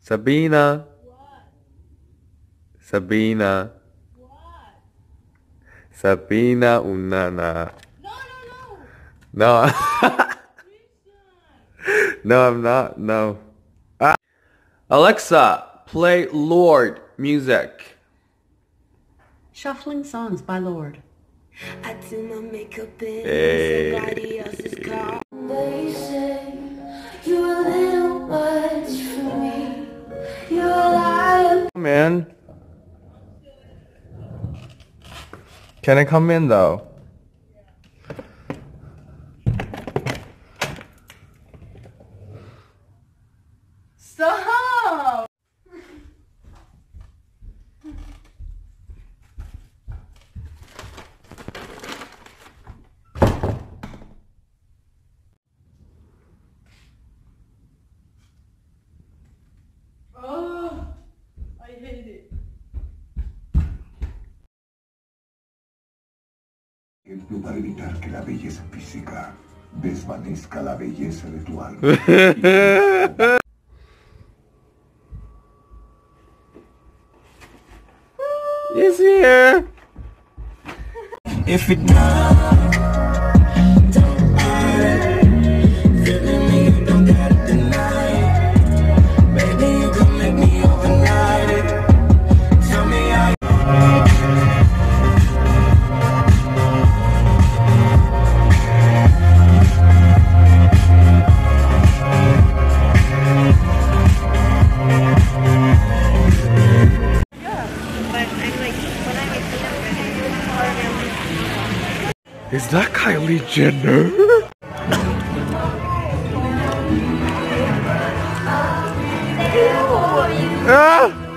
Sabina. What? Sabina. What? Sabina Unana. No, no, no. No. no, I'm not. No. Ah. Alexa, play Lorde music. Shuffling songs by Lorde. I do my makeup in Hey. somebody else's car. Can I come in though? Ejemplo para evitar que la belleza física desvanezca la belleza de tu alma. Here. If it Is that Kylie Jenner? ah!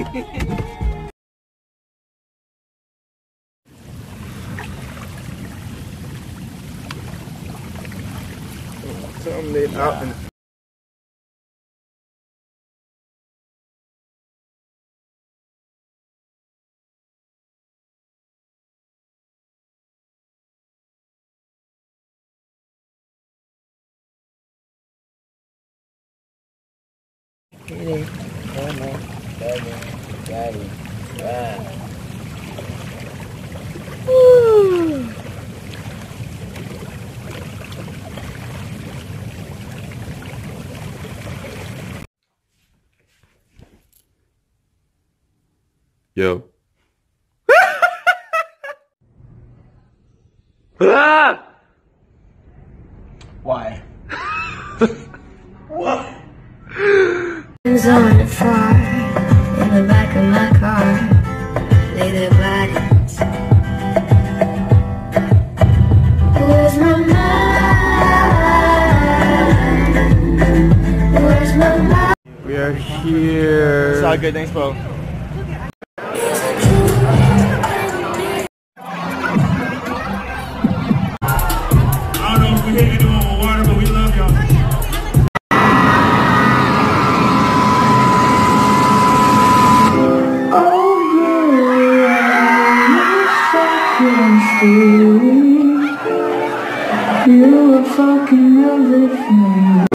Something out and Yo. ah! Why? Hands on floor in the back of my car. Lay their bodies. Where's my mind? Where's my mind? We are here. It's all good. Thanks, bro. everything